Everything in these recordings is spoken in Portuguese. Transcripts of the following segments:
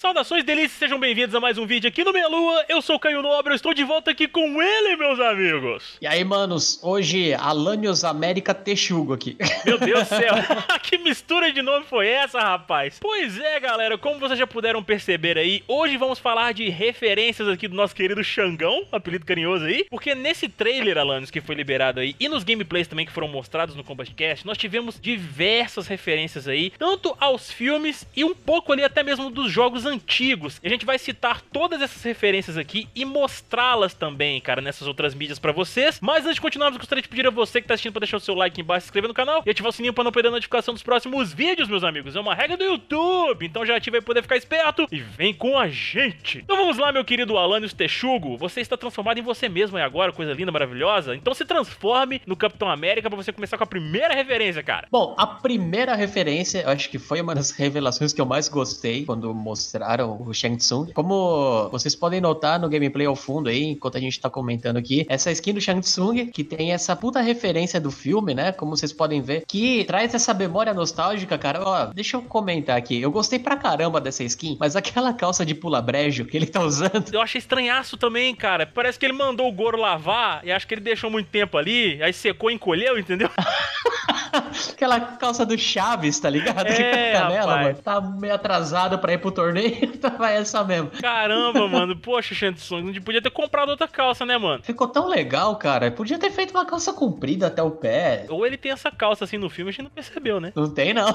Saudações delícias, sejam bem-vindos a mais um vídeo aqui no Meia Lua. Eu sou o Caio Nobre, eu estou de volta aqui com ele, meus amigos. E aí, manos, hoje Alanios América Texugo aqui. Meu Deus do céu, que mistura de nome foi essa, rapaz? Pois é, galera, como vocês já puderam perceber aí, hoje vamos falar de referências aqui do nosso querido Xangão, apelido carinhoso aí, porque nesse trailer, Alanios, que foi liberado aí, e nos gameplays também que foram mostrados no Combat Cast, nós tivemos diversas referências aí, tanto aos filmes e um pouco ali até mesmo dos jogos antigos. E a gente vai citar todas essas referências aqui e mostrá-las também, cara, nessas outras mídias para vocês. Mas antes de continuarmos, gostaria de pedir a você que tá assistindo para deixar o seu like embaixo, se inscrever no canal e ativar o sininho para não perder a notificação dos próximos vídeos, meus amigos. É uma regra do YouTube, então já ativa aí poder ficar esperto e vem com a gente. Então vamos lá, meu querido Alanios Texugo. Você está transformado em você mesmo aí agora, coisa linda, maravilhosa. Então se transforme no Capitão América para você começar com a primeira referência, cara. Bom, a primeira referência, eu acho que foi uma das revelações que eu mais gostei quando mostraram o Shang Tsung. Como vocês podem notar no gameplay ao fundo aí, enquanto a gente tá comentando aqui, essa skin do Shang Tsung, que tem essa puta referência do filme, né? Como vocês podem ver, que traz essa memória nostálgica, cara. Ó, deixa eu comentar aqui. Eu gostei pra caramba dessa skin, mas aquela calça de pula brejo que ele tá usando. Eu achei estranhaço também, cara. Parece que ele mandou o Goro lavar e acho que ele deixou muito tempo ali, aí secou e encolheu, entendeu? Aquela calça do Chaves, tá ligado? É, Canela, rapaz. mano. Tá meio atrasado pra ir pro torneio, tava essa mesmo. Caramba, mano. Poxa, Shansung, não podia ter comprado outra calça, né, mano? Ficou tão legal, cara. Podia ter feito uma calça comprida até o pé. Ou ele tem essa calça assim no filme, a gente não percebeu, né? Não tem, não.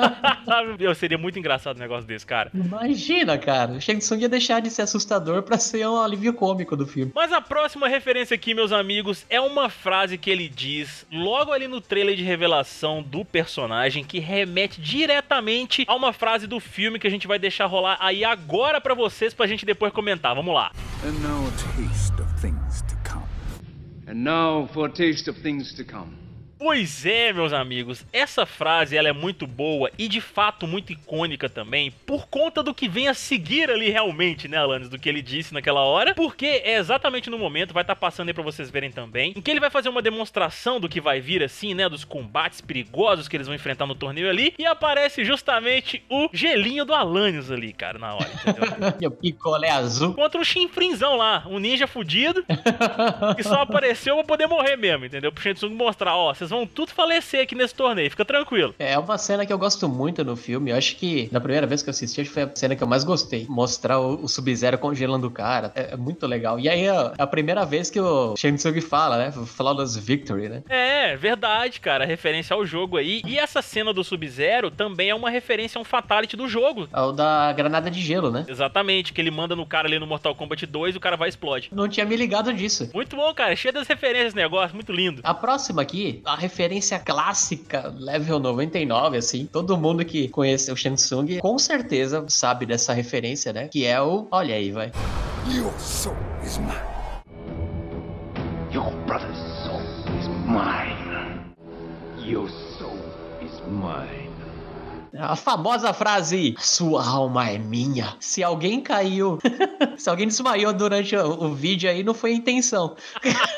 Meu, seria muito engraçado um negócio desse, cara. Imagina, cara. O Shang Tsung ia deixar de ser assustador pra ser um alívio cômico do filme. Mas a próxima referência aqui, meus amigos, é uma frase que ele diz logo ali no trailer de revelação do personagem que remete diretamente a uma frase do filme que a gente vai deixar rolar aí agora pra vocês pra gente depois comentar. Vamos lá. And now a taste of things to come. And now for a taste of things to come. Pois é, meus amigos, essa frase ela é muito boa e de fato muito icônica também, por conta do que vem a seguir ali realmente, né, Alanis, do que ele disse naquela hora, porque é exatamente no momento, vai estar passando aí pra vocês verem também, em que ele vai fazer uma demonstração do que vai vir assim, né, dos combates perigosos que eles vão enfrentar no torneio ali, e aparece justamente o gelinho do Alanis ali, cara, na hora, entendeu? O picolé azul. Contra um chinfrinzão lá, um ninja fudido, que só apareceu pra poder morrer mesmo, entendeu? Pro Shensung mostrar, ó, vocês vão tudo falecer aqui nesse torneio, fica tranquilo. É uma cena que eu gosto muito no filme. Eu acho que na primeira vez que eu assisti, acho que foi a cena que eu mais gostei. Mostrar o, o Sub-Zero congelando o cara. É, é muito legal. E aí é a primeira vez que o Shang Tsung fala, né? Flawless Victory, né? É, verdade, cara. Referência ao jogo aí. E essa cena do Sub-Zero também é uma referência a um Fatality do jogo. É o da granada de gelo, né? Exatamente, que ele manda no cara ali no Mortal Kombat 2 e o cara vai e explode. Não tinha me ligado disso. Muito bom, cara. Cheio das referências esse negócio, muito lindo. A próxima aqui, a referência clássica, level 99, assim. Todo mundo que conhece o Shang Tsung com certeza sabe dessa referência, né? Que é o. Olha aí, vai. Your soul is mine. Your brother's soul is mine. Your soul is mine. A famosa frase: Sua alma é minha. Se alguém caiu, se alguém desmaiou durante o, o vídeo aí, não foi intenção.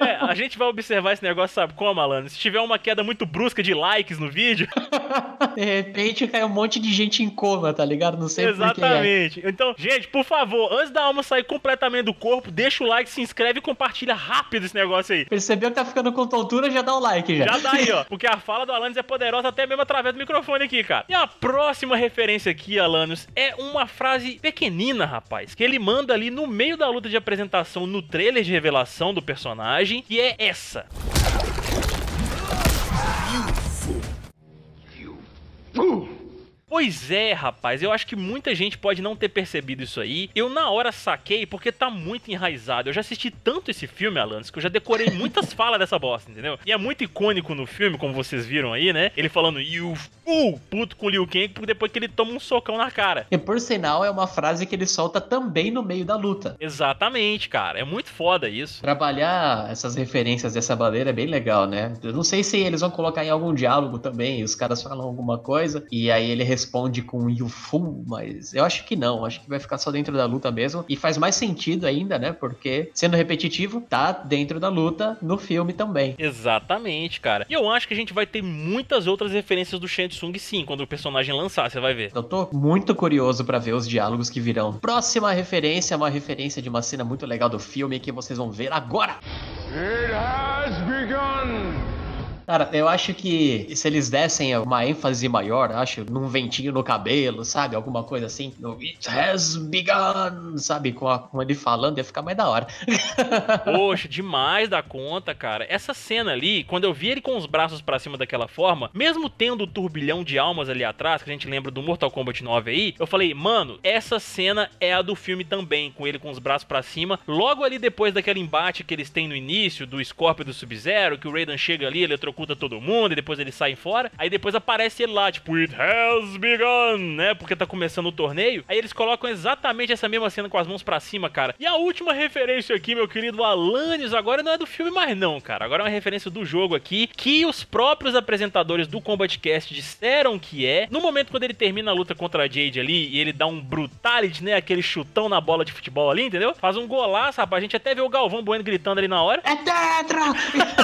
É, a gente vai observar esse negócio, sabe como, Alano? Se tiver uma queda muito brusca de likes no vídeo, De repente caiu um monte de gente em coma, tá ligado? Não sei que. É. Exatamente. Então, gente, por favor, antes da alma sair completamente do corpo, deixa o like, se inscreve e compartilha rápido esse negócio aí. Percebeu que tá ficando com tontura, já dá o like já. Já dá aí, ó. Porque a fala do Alanis é poderosa até mesmo através do microfone aqui, cara. E a próxima referência aqui, Alanis, é uma frase pequenina, rapaz, que ele manda ali no meio da luta de apresentação no trailer de revelação do personagem, que é essa. Pois é, rapaz, eu acho que muita gente pode não ter percebido isso aí. Eu na hora saquei porque tá muito enraizado. Eu já assisti tanto esse filme, Alanis, que eu já decorei muitas falas dessa bosta, entendeu? E é muito icônico no filme, como vocês viram aí, né? Ele falando, you fool, puto com o Liu Kang, porque depois que ele toma um socão na cara. E por sinal, é uma frase que ele solta também no meio da luta. Exatamente, cara. É muito foda isso. Trabalhar essas referências dessa bandeira é bem legal, né? Eu não sei se eles vão colocar em algum diálogo também, os caras falam alguma coisa, e aí ele responde corresponde com o Yufu, mas eu acho que não. Acho que vai ficar só dentro da luta mesmo. E faz mais sentido ainda, né? Porque, sendo repetitivo, tá dentro da luta no filme também. Exatamente, cara. E eu acho que a gente vai ter muitas outras referências do Shang Tsung sim, quando o personagem lançar, você vai ver. Eu tô muito curioso para ver os diálogos que virão. Próxima referência é uma referência de uma cena muito legal do filme que vocês vão ver agora. It has begun! Cara, eu acho que se eles dessem uma ênfase maior, acho, num ventinho no cabelo, sabe? Alguma coisa assim, no It has begun, sabe? Com, a, com ele falando, ia ficar mais da hora. Poxa, demais da conta, cara. Essa cena ali, quando eu vi ele com os braços pra cima daquela forma, mesmo tendo o turbilhão de almas ali atrás, que a gente lembra do Mortal Kombat 9 aí, eu falei, mano, essa cena é a do filme também, com ele com os braços pra cima. Logo ali depois daquele embate que eles têm no início, do Scorpio e do Sub-Zero, que o Raiden chega ali, ele executa todo mundo e depois eles saem fora. Aí depois aparece ele lá, tipo, It has begun, né? Porque tá começando o torneio. Aí eles colocam exatamente essa mesma cena com as mãos para cima, cara. E a última referência aqui, meu querido Alanis, agora não é do filme mais não, cara. Agora é uma referência do jogo aqui, que os próprios apresentadores do Combat Cast disseram que é. No momento quando ele termina a luta contra a Jade ali e ele dá um brutality, né? Aquele chutão na bola de futebol ali, entendeu? Faz um golaço, rapaz. A gente até vê o Galvão Bueno gritando ali na hora. É tetra!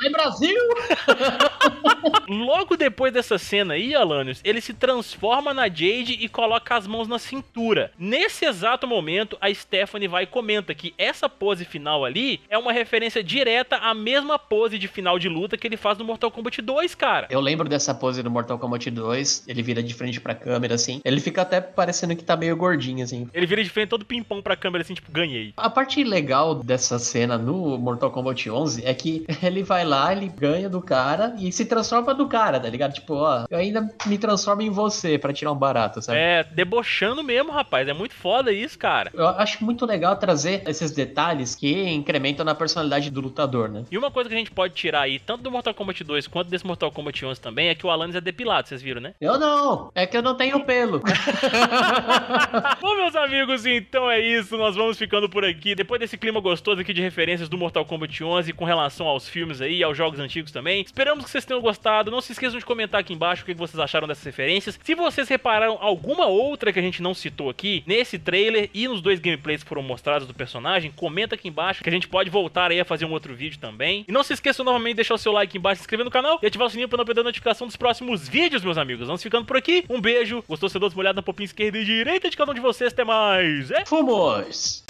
Vai Brasil! Logo depois dessa cena aí, Alanios, ele se transforma na Jade e coloca as mãos na cintura. Nesse exato momento, a Stephanie vai e comenta que essa pose final ali é uma referência direta à mesma pose de final de luta que ele faz no Mortal Kombat 2, cara. Eu lembro dessa pose no Mortal Kombat 2, ele vira de frente pra câmera, assim. Ele fica até parecendo que tá meio gordinho, assim. Ele vira de frente todo pimpão pra câmera, assim, tipo, ganhei. A parte legal dessa cena no Mortal Kombat 11 é que ele vai lá, ele ganha do cara e se transforma no cara, tá ligado? Tipo, ó, eu ainda me transformo em você para tirar um barato, sabe? É, debochando mesmo, rapaz. É muito foda isso, cara. Eu acho muito legal trazer esses detalhes que incrementam na personalidade do lutador, né? E uma coisa que a gente pode tirar aí, tanto do Mortal Kombat 2 quanto desse Mortal Kombat 11 também, é que o Alanis é depilado, vocês viram, né? Eu não! É que eu não tenho pelo. Bom, meus amigos, então é isso. Nós vamos ficando por aqui. Depois desse clima gostoso aqui de referências do Mortal Kombat 11 com relação aos filmes aí, aos jogos antigos também. Esperamos que vocês tenham gostado. Não se esqueçam de comentar aqui embaixo o que vocês acharam dessas referências. Se vocês repararam alguma outra que a gente não citou aqui nesse trailer e nos dois gameplays que foram mostrados do personagem, comenta aqui embaixo que a gente pode voltar aí a fazer um outro vídeo também. E não se esqueçam novamente de deixar o seu like aqui embaixo, se inscrever no canal e ativar o sininho para não perder a notificação dos próximos vídeos, meus amigos. Vamos ficando por aqui. Um beijo. Gostou? Uma olhada na popinha esquerda e direita de cada um de vocês. Até mais. É? Fomos!